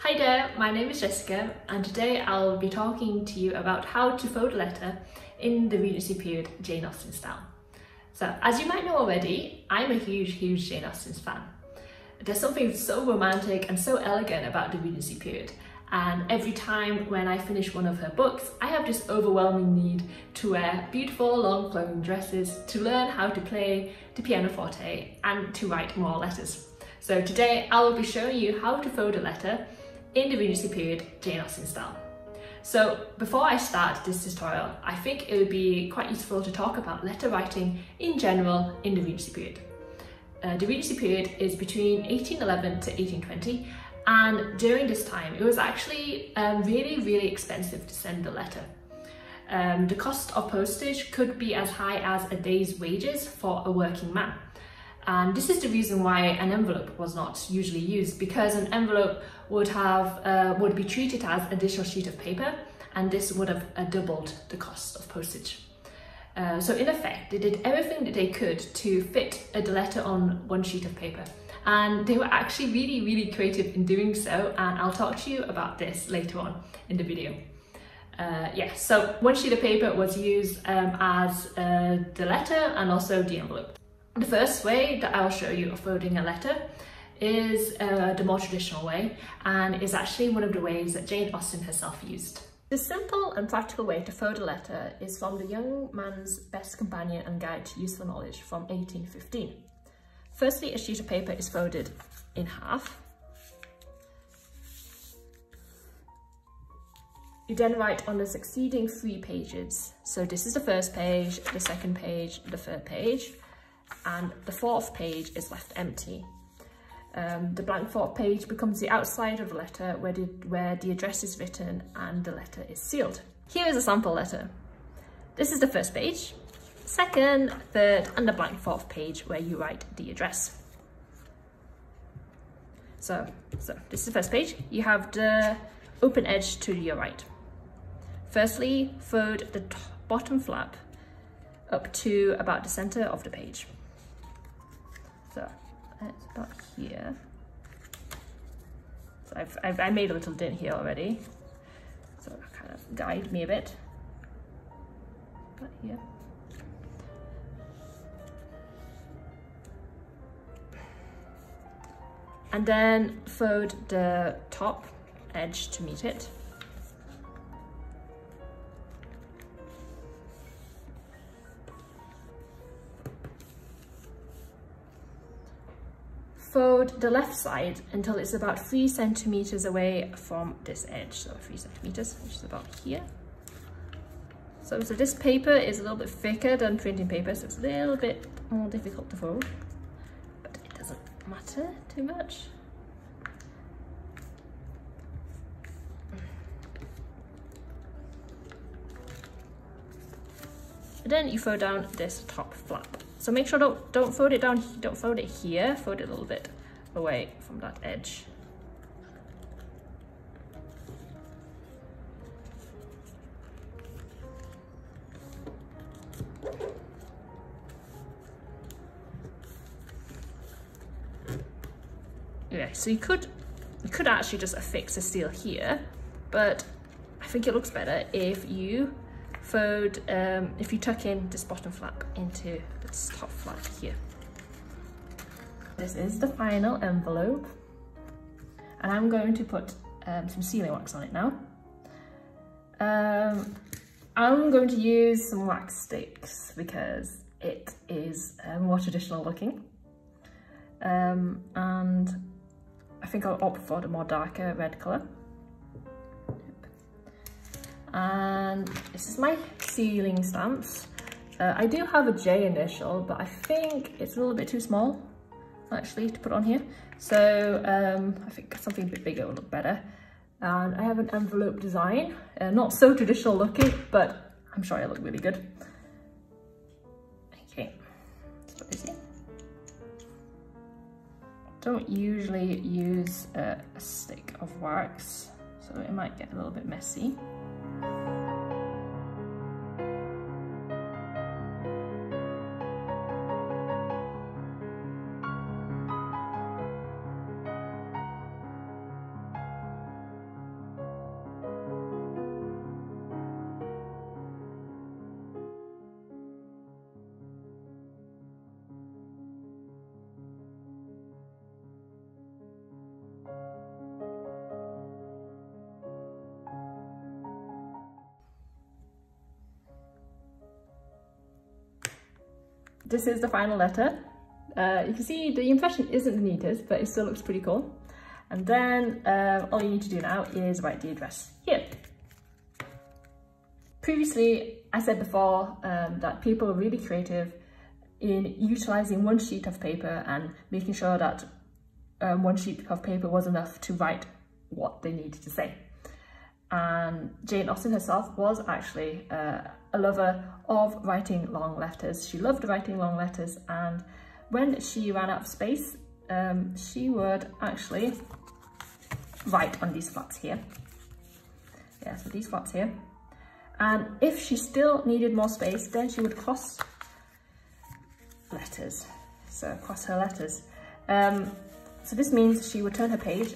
Hi there, my name is Jessica and today I'll be talking to you about how to fold a letter in the Regency period Jane Austen style. So as you might know already, I'm a huge, huge Jane Austen fan. There's something so romantic and so elegant about the Regency period and every time when I finish one of her books, I have this overwhelming need to wear beautiful long flowing dresses, to learn how to play the pianoforte and to write more letters. So today I will be showing you how to fold a letter in the Regency period Jane Austen style. So before I start this tutorial, I think it would be quite useful to talk about letter writing in general in the Regency period. Uh, the Regency period is between 1811 to 1820 and during this time it was actually um, really really expensive to send a letter. Um, the cost of postage could be as high as a day's wages for a working man. And this is the reason why an envelope was not usually used because an envelope would have uh, would be treated as additional sheet of paper and this would have uh, doubled the cost of postage. Uh, so in effect, they did everything that they could to fit a letter on one sheet of paper. And they were actually really, really creative in doing so. And I'll talk to you about this later on in the video. Uh, yeah, so one sheet of paper was used um, as uh, the letter and also the envelope. The first way that I'll show you of folding a letter is uh, the more traditional way and is actually one of the ways that Jane Austen herself used. The simple and practical way to fold a letter is from The Young Man's Best Companion and Guide to Useful Knowledge from 1815. Firstly, a sheet of paper is folded in half. You then write on the succeeding three pages. So this is the first page, the second page, the third page, and the fourth page is left empty. Um, the blank fourth page becomes the outside of the letter where where the address is written and the letter is sealed. Here is a sample letter. This is the first page, second, third and the blank fourth page where you write the address. So, so this is the first page. You have the open edge to your right. Firstly, fold the bottom flap up to about the center of the page. So uh, it's about here. So I've, I've, I made a little dent here already. So it kind of guide me a bit. About here. And then fold the top edge to meet it. Fold the left side until it's about three centimeters away from this edge. So three centimeters, which is about here. So, so this paper is a little bit thicker than printing paper, so it's a little bit more difficult to fold, but it doesn't matter too much. Then you fold down this top flap. So make sure don't, don't fold it down, don't fold it here, fold it a little bit away from that edge. Yeah, so you could you could actually just affix a seal here, but I think it looks better if you fold, um, if you tuck in this bottom flap into this top flap here. This is the final envelope and I'm going to put um, some sealing wax on it now. Um, I'm going to use some wax sticks because it is uh, more traditional looking. Um, and I think I'll opt for the more darker red colour. And this is my sealing stamps. Uh, I do have a J initial, but I think it's a little bit too small actually to put on here. So um, I think something a bit bigger will look better. And I have an envelope design, uh, not so traditional looking, but I'm sure it'll look really good. Okay, let's put this in. Don't usually use a stick of wax, so it might get a little bit messy. This is the final letter. Uh, you can see the impression isn't the neatest, but it still looks pretty cool. And then uh, all you need to do now is write the address here. Previously, I said before um, that people are really creative in utilizing one sheet of paper and making sure that um, one sheet of paper was enough to write what they needed to say. And Jane Austen herself was actually uh, a lover of writing long letters. She loved writing long letters and when she ran out of space, um, she would actually write on these flaps here. Yeah, so these flaps here. And if she still needed more space, then she would cross letters. So cross her letters. Um, so this means she would turn her page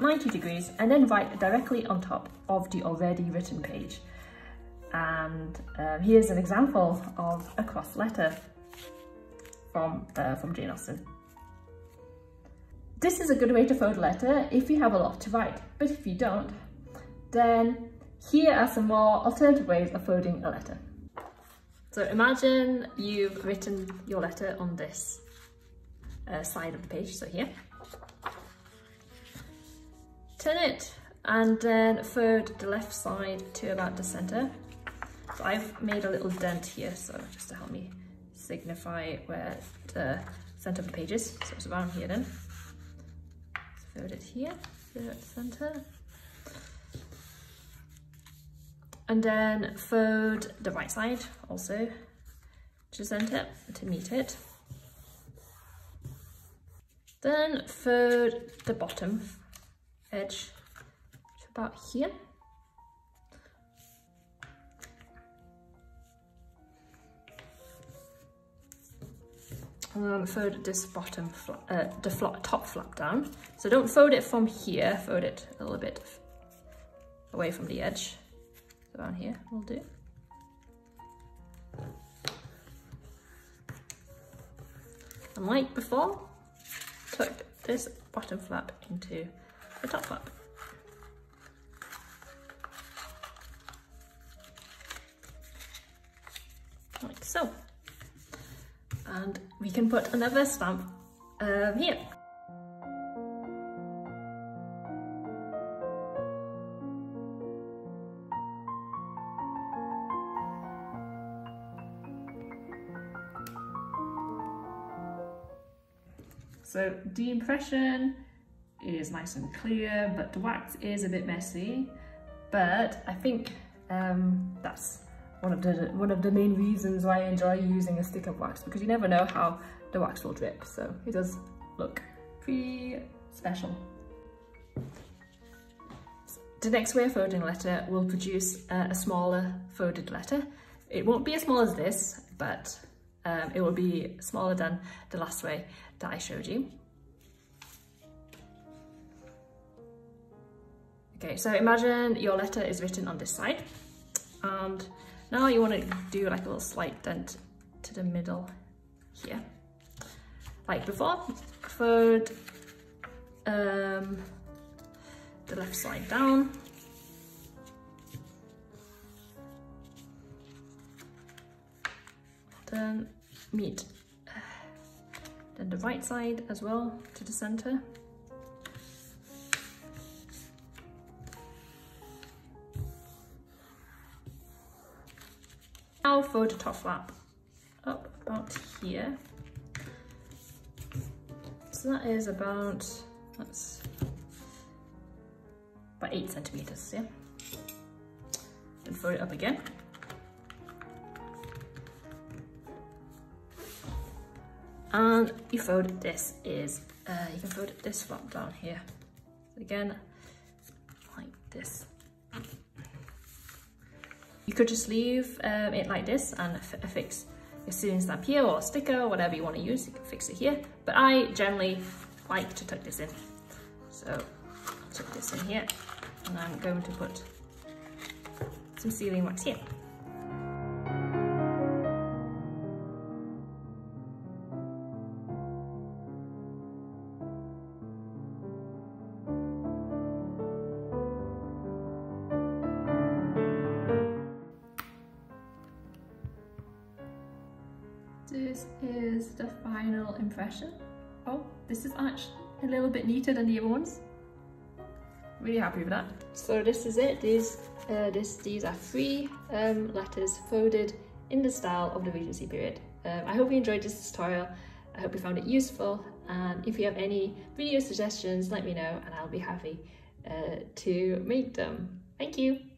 90 degrees and then write directly on top of the already written page. And um, here's an example of a cross letter from, uh, from Jane Austen. This is a good way to fold a letter if you have a lot to write, but if you don't, then here are some more alternative ways of folding a letter. So imagine you've written your letter on this uh, side of the page, so here. Turn it and then fold the left side to about the center. I've made a little dent here, so just to help me signify where the center of the page is. So it's around here then. Fold it here, the center. And then fold the right side also to center to meet it. Then fold the bottom edge to about here. And then fold this bottom, uh, the top flap down. So don't fold it from here, fold it a little bit away from the edge around here will do. And like before, tuck this bottom flap into the top flap. Like so. And we can put another stamp um, here. So the impression is nice and clear, but the wax is a bit messy. But I think um, that's one of the one of the main reasons why I enjoy using a stick of wax because you never know how the wax will drip. So it does look pretty special. The next way of folding letter will produce uh, a smaller folded letter. It won't be as small as this, but um, it will be smaller than the last way that I showed you. Okay, so imagine your letter is written on this side and now you want to do like a little slight dent to the middle here. Like before, fold um, the left side down then meet then the right side as well to the center. Fold the top flap up about here. So that is about, that's about eight centimeters, yeah? Then fold it up again. and you fold this is uh, you can fold this flap down here again like this you could just leave um, it like this and affix your sealing stamp here or a sticker or whatever you want to use you can fix it here. But I generally like to tuck this in. So tuck this in here and I'm going to put some sealing wax here This is the final impression. Oh, this is actually a little bit neater than the other ones. Really happy with that. So this is it. These uh, this these are three um, letters folded in the style of the Regency period. Um, I hope you enjoyed this tutorial. I hope you found it useful. And if you have any video suggestions, let me know and I'll be happy uh, to make them. Thank you.